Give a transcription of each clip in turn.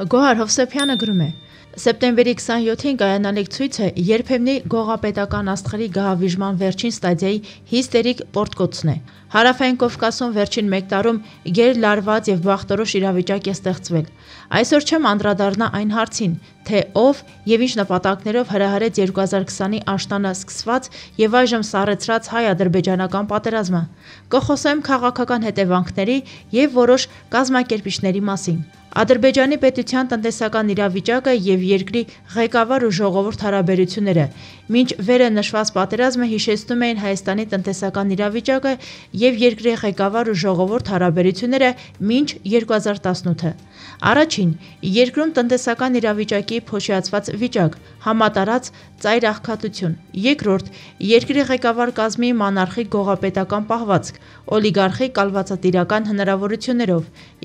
Գոհար Հովսեփյանը գրում է. Սեպտեմբերի 27-ին կայանալիք ցույցը երբեմնի գողապետական աստղերի գահավիժման վերջին ստադիայի հիստերիկ պորտկոցն է։ Հարավային Կովկասում վերջին 1 տարում գերլարված եւ բախտորոշ իրավիճակ է ստեղծվել։ Այսօր չեմ անդրադառնա այն հարցին, թե ով եւ ինչ նպատակներով հրահարեց 2020-ի աշտանը սկսված եւ այժմ սառեցրած հայ-ադրբեջանական պատերազմը։ Կխոսեմ քաղաքական հետևանքների եւ որոշ կազմակերպիչների մասին։ Ադրբեջանի պետության տնտեսական իրավիճակը եւ երկրի ղեկավար ու ժողովուրդ հարաբերությունները մինչ վերը նշված պատերազմը հիշեցնում էին Հայաստանի տնտեսական իրավիճակը եւ երկրի ղեկավար ու ժողովուրդ հարաբերությունները մինչ 2018-ը։ Առաջին՝ երկրում տնտեսական իրավիճակի փոշիացված վիճակ, համատարած ծայր աղքատություն։ Երկրորդ՝ երկրի ղեկավար կազմի մանարխիկ գողապետական պահվածք, օլիգարխի կալվածատիրական հնարավորություններով։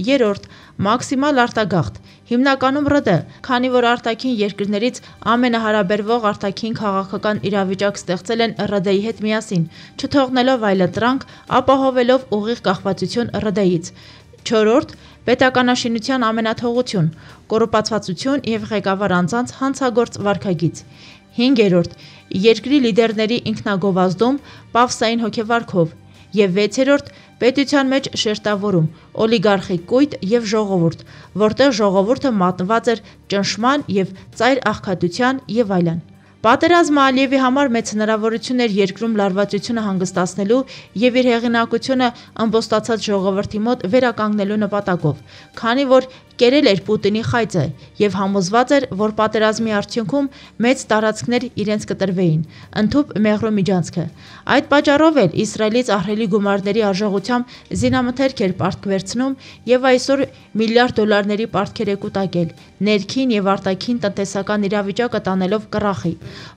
Երրորդ՝ մաքսիմալ արտագաղթ, հիմնականում ՌԴ, քանի որ արտաքին երկրներից ամենահարաբերվող արտաքին քաղաքական իրավիճակ ստեղծել են ՌԴ-ի հետ միասին, չթողնելով այլընտրանք, ապահովելով ուղիղ կախվածություն ՌԴ-ից։ Չորրորդ՝ պետականաշինության ամենաթողություն, կոռուպացվածություն եւ ղեկավար անձանց հանցագործ վարքագիծ։ 5-րդ՝ երկրի լիդերների ինքնագովազդում պավսային հոգեվարքով։ Եվ 6-րդ՝ պետության մեջ շերտավորում, օլիգարխիկ կույտ եւ ժողովուրդ, որտեղ ժողովուրդը մատնված էր ճնշման եւ ծայր աղքատության եւ այլն։ Պատերազմը Ալիևի համար մեծ հնարավորություն էր երկրում լարվածությունը հանգստացնելու եւ իր հեղինակությունը ըմբոստացած ժողովրդի մոտ վերականգնելու նպատակով, քանի որ կերել էր Պուտինի խայծը եւ համոզված էր, որ պատերազմի արդյունքում մեծ տարածքներ իրենց կտրվեին, ընդհուպ մեղրու միջանցքը։ Այդ պատճառով էլ Իսրայելից ահռելի գումարների արժողությամբ զինամթերք էր պարտք վերցնում եւ այսօր միլիարդ դոլարների պարտքեր է կուտակել, ներքին եւ արտաքին տնտեսական իրավիճակը տանելով կռախի։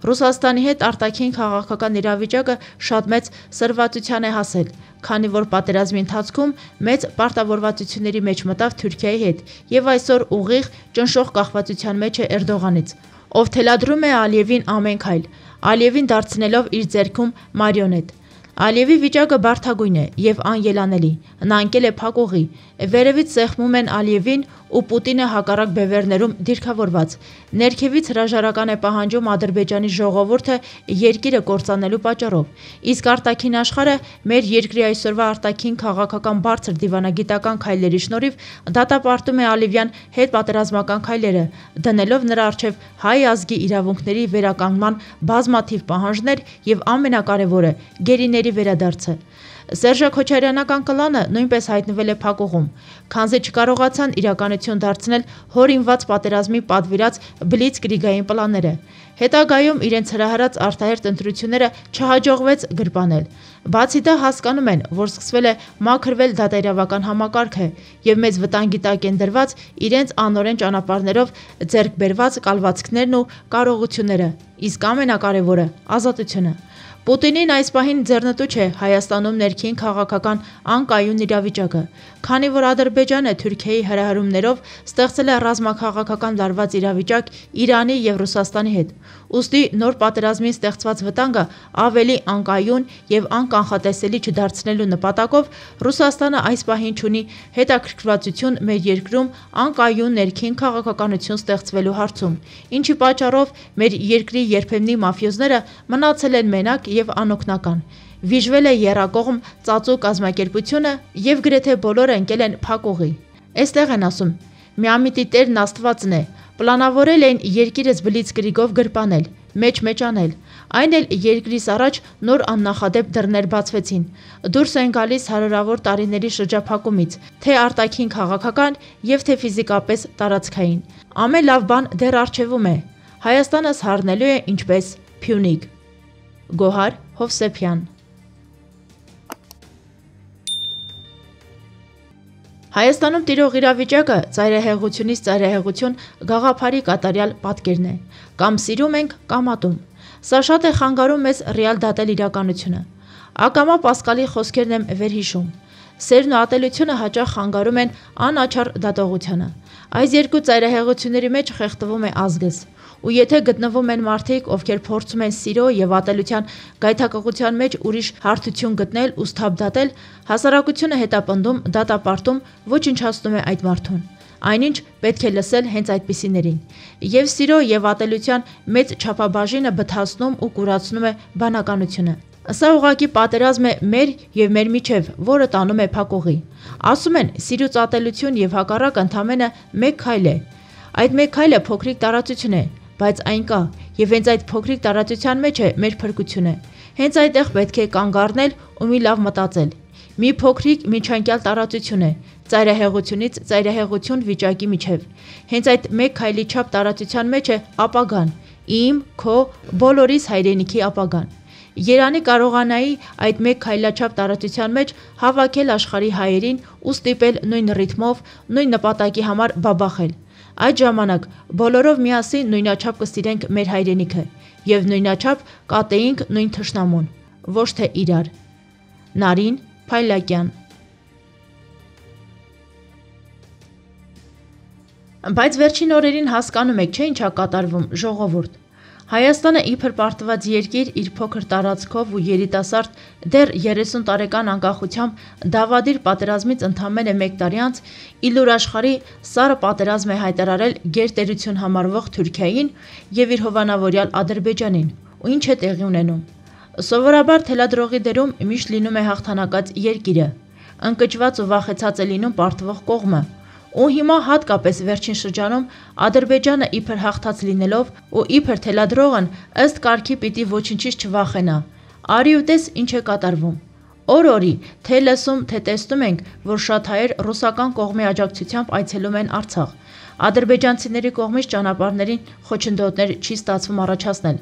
Ռուսաստանի հետ արտաքին քաղաքական իրավիճակը շատ մեծ սրվածության է հասել քանի որ պատերազմի ընթացքում մեծ պարտավորվածությունների մեջ մտավ Թուրքիայի հետ եւ այսօր ուղիղ ճնշող կախվածության մեջ է Էրդողանից, ով թելադրում է Ալիևին ամեն քայլ, Ալիևին դարձնելով իր ձեռքում մարիոնետ։ Ալիևի վիճակը բարդագույն է եւ անելանելի։ Նա ընկել է փակուղի։ Վերևից սեղմում են Ալիևին ու Պուտինը հակառակ բևեռներում դիրքավորված։ Ներքևից հրաժարական է պահանջում Ադրբեջանի ժողովուրդը երկիրը կործանելու պատճառով։ Իսկ արտաքին աշխարհը մեր երկրի այսօրվա արտաքին քաղաքական բարձր դիվանագիտական քայլերի շնորհիվ դատապարտում է Ալիևյան հետ պատերազմական քայլերը, դնելով նրա առջև հայ ազգի իրավունքների վերականգնման բազմաթիվ պահանջներ եւ ամենակարևորը՝ գերիների վերադարձը։ Սերժա Քոչարյանական կլանը նույնպես հայտնվել է փակուղում, քանզի չկարողացան իրականություն դարձնել հորինված պատերազմի պատվիրած բլիցկրիգային պլանները։ Հետագայում իրենց հրահրած արտահերտ ընտրությունները չհաջողվեց գրպանել։ Բացի դա հասկանում են, որ սկսվել է մաքրվել դատայրավական համակարգը եւ մեծ վտանգի տակ են դրված իրենց անօրեն ճանապարհներով ձեռք բերված կալվածքներն ու կարողությունները, իսկ ամենակարևորը՝ ազատությունը։ Պուտինին այս պահին ձեռնտու չէ Հայաստանում ներքին քաղաքական անկայուն իրավիճակը, քանի որ Ադրբեջանը Թուրքիայի հրահրումներով ստեղծել է ռազմաքաղաքական լարված իրավիճակ Իրանի եւ Ռուսաստանի հետ։ Ոստի նոր պատերազմին ստեղծված վտանգը ավելի անկայուն եւ անկանխատեսելի չդարձնելու նպատակով Ռուսաստանը այս պահին ունի հետաքրքրվածություն մեր երկրում անկայուն ներքին քաղաքականություն ստեղծվելու հարցում, ինչի պատճառով մեր երկրի երբեմնի մաֆիոզները մնացել են մենակ եւ անօգնական։ Վիժվել է երակողմ ծածու կազմակերպությունը եւ գրեթե բոլորը ընկել են փակուղի։ Այստեղ են ասում. Միամիտի Տերն Աստվածն է, պլանավորել էին երկիրս բլիցկրիգով գրպանել, մեջ-մեջ անել։ Այն էլ երկրիս առաջ նոր աննախադեպ դռներ բացվեցին։ Դուրս են գալիս հարյուրավոր տարիների շրջափակումից, թե արտաքին քաղաքական եւ թե ֆիզիկապես տարածքային։ Ամեն լավ բան դեռ արժևում է։ Հայաստանս հառնելու է ինչպես Փյունիկ։ Գոհար Հովսեփյան Հայաստանում տիրող իրավիճակը ծայրահեղությունից ծայրահեղություն գաղափարի կատարյալ պատկերն է։ Կամ սիրում ենք, կամ ատում։ Սա շատ է խանգարում մեզ ռեալ դատել իրականությունը։ Ակամա Պասկալի խոսքերն եմ վերհիշում։ Սերն ու ատելությունը հաճախ խանգարում են անաչառ դատողությանը։ Այս երկու ծայրահեղությունների մեջ խեղդվում է ազգս։ Ու եթե գտնվում են մարդիկ, ովքեր փորձում են սիրո եւ ատելության գայթակղության մեջ ուրիշ հարթություն գտնել ու սթափ դատել, հասարակությունը հետապնդում, դատապարտում, ոչնչացնում է այդ մարդուն։ այնինչ պետք է լսել հենց այդպիսիներին։ Եվ սիրո եւ ատելության մեծ չափաբաժինը բթացնում ու կուրացնում է բանականությունը։ Սա ուղակի պատերազմ է մեր եւ մեր միջև, որը տանում է փակողի։ Ասում են՝ սիրուց ատելություն եւ հակառակ ընդամենը մեկ քայլ է։ Այդ մեկ քայլը փոքրիկ տարածություն է, բայց այն կա, եւ հենց այդ փոքրիկ տարածության մեջ է մեր փրկությունը։ Հենց այդտեղ պետք է կանգ առնել ու մի լավ մտածել։ Մի փոքրիկ միջանկյալ տարածություն է, ծայրահեղությունից ծայրահեղություն վիճակի միջև։ Հենց այդ մեկ քայլի չափ տարածության մեջ է ապագան, իմ, քո, բոլորիս հայրենիքի ապագան։ Երանի կարողանայի այդ մեկ քայլաչափ տարածության մեջ հավաքել աշխարի հայերին ու ստիպել նույն ռիթմով, նույն նպատակի համար բաբախել։ Այդ ժամանակ բոլորով միասին նույնաչափ կստիրենք մեր հայրենիքը եւ նույնաչափ կատեինք նույն թշնամուն, ոչ թե իրար։ Նարին Փայլակյան Բայց վերջին օրերին հասկանում եք, չէ՞ ինչա կատարվում, ժողովուրդ։ Հայաստանը իբր պարտված երկիր իր փոքր տարածքով ու երիտասարդ դեռ 30 տարեկան անկախությամբ դավադիր պատերազմից ընդամենը 1 տարի անց իլուր աշխարի սարը պատերազմ է հայտարարել գերտերություն համարվող Թուրքիային եւ իր հովանավորյալ Ադրբեջանին։ Ու ինչ է տեղի ունենում։ Սովորաբար թելադրողի դերում միշտ լինում է հաղթանակած երկիրը։ Ընկճված ու վախեցած է լինում պարտվող կողմը Ու հիմա հատկապես վերջին շրջանում Ադրբեջանը իբր հաղթած լինելով ու իբր թելադրողն ըստ կարգի պիտի ոչնչից չվախենա։ Արի ու տես ինչ է կատարվում։ Օր-օրի թե լսում, թե տեսնում ենք, որ շատ հայեր ռուսական կողմի աջակցությամբ այցելում են Արցախ։ Ադրբեջանցիների կողմից ճանապարհներին խոչընդոտներ չի ստացվում առաջացնել։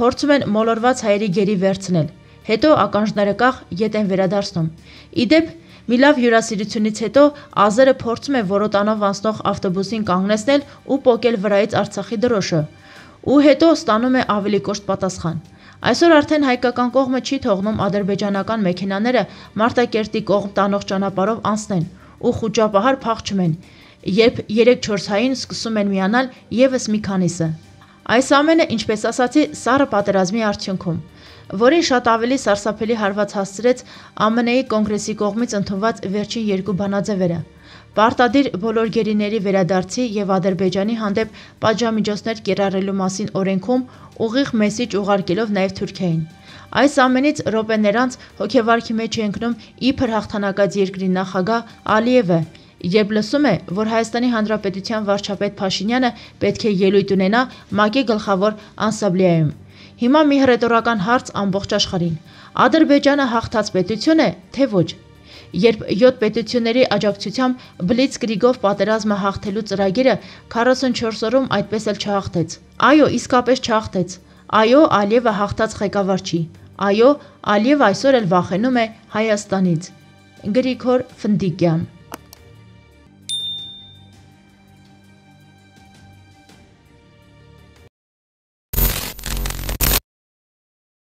Փորձում են մոլորված հայերի գերի վերցնել։ Հետո ականջները կախ ետ են վերադարձնում։ Իդեպ Մի լավ հյուրասիրությունից հետո Ազերը փորձում է որոտանով անցնող ավտոբուսին կանգնեցնել ու պոկել վրայից Արցախի դրոշը, ու հետո ստանում է ավելի կոշտ պատասխան։ Այսօր արդեն հայկական կողմը չի թողնում ադրբեջանական մեքենաները Մարտակերտի կողմ տանող ճանապարհով անցնեն ու խոճապահար փախչում են, երբ 3-4 հային սկսում են միանալ եւս մի քանիսը։ Այս ամենը, ինչպես ասացի, սառը պատերազմի արդյունքում որին շատ ավելի սարսափելի հարված հասցրեց ԱՄՆ-ի կոնգրեսի կողմից ընդունված վերջին երկու բանաձևերը։ Պարտադիր բոլոր գերիների վերադարձի եւ Ադրբեջանի հանդեպ պատժամիջոցներ կիրառելու մասին օրենքում ուղիղ մեսիջ ուղարկելով նաեւ Թուրքիային։ Այս ամենից րոպեներ անց հոգեվարքի մեջ է ընկնում իբր հաղթանակած երկրի նախագահ Ալիևը, երբ լսում է, որ Հայաստանի Հանրապետության վարչապետ Փաշինյանը պետք է ելույթ ունենա ՄԱԿ-ի գլխավոր անսամբլեայում։ Հիմա մի հռետորական հարց ամբողջ աշխարհին։ Ադրբեջանը հաղթած պետություն է, թե ոչ։ Երբ 7 պետությունների աջակցությամբ Բլիցկրիգով պատերազմը հաղթելու ծրագիրը 44 օրում այդպես էլ չհաղթեց։ Այո, իսկապես չհաղթեց։ Այո, Ալիևը հաղթած ղեկավար չի։ Այո, Ալիևը այսօր էլ վախենում է Հայաստանից։ Գրիգոր Ֆնդիկյան